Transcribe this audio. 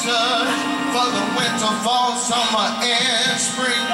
search for the winter, fall, summer, and spring.